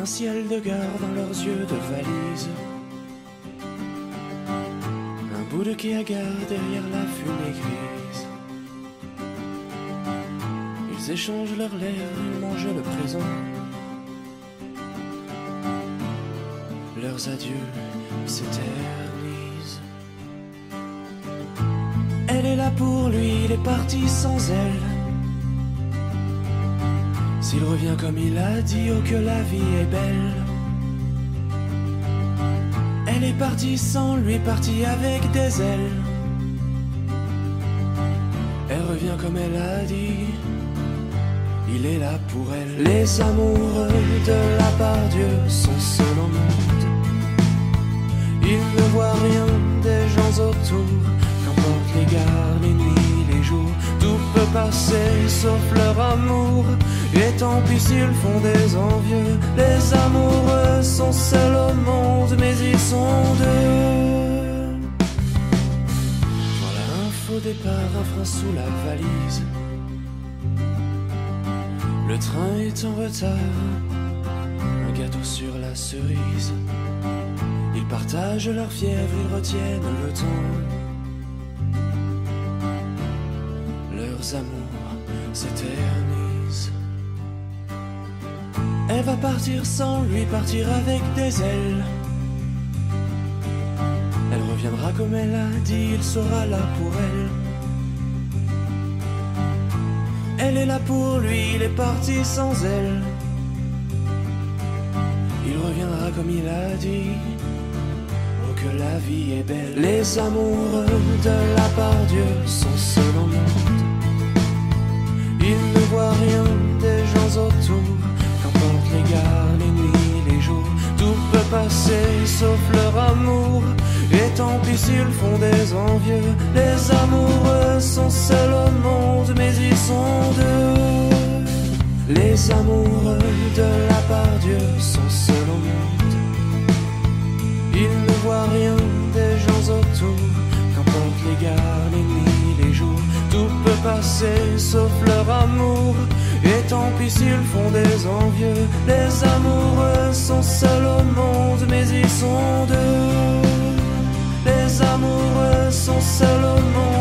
un ciel de gare dans leurs yeux de valise. Un bout de gare derrière la fumée grise. Ils échangent leurs lèvres, ils mangent le présent. Leurs adieux s'éternisent. Elle est là pour lui, il est parti sans elle. S'il revient comme il a dit, oh que la vie est belle. Elle est partie sans lui, partie avec des ailes. Elle revient comme elle a dit, il est là pour elle. Les amoureux de la part Dieu sont seuls au monde. Ils ne voient rien des gens autour, qu'importe les gares, les nuits, les jours, tout peut passer sauf leur amour. Et tant pis s'ils font des envieux, les amoureux sont seuls au monde, mais ils sont deux. Voilà un faux départ, un frein sous la valise. Le train est en retard, un gâteau sur la cerise. Ils partagent leur fièvre, ils retiennent le temps. Leurs amours s'éternisent. Elle va partir sans lui, partir avec des ailes. Elle reviendra comme elle a dit, il sera là pour elle. Elle est là pour lui, il est parti sans elle. Il reviendra comme il a dit. Oh, que la vie est belle. Les amoureux de la part Dieu sont S'ils font des envieux. Les amoureux sont seuls au monde, mais ils sont deux. Les amoureux de la part Dieu sont seuls au monde. Ils ne voient rien des gens autour. Qu'importe les gares, les nuits, les jours? Tout peut passer sauf leur amour. Et tant pis s'ils font des envieux. Les amoureux sont seuls au monde, mais ils sont deux. Sont seuls au monde,